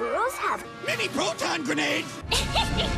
girls have Mini proton grenades!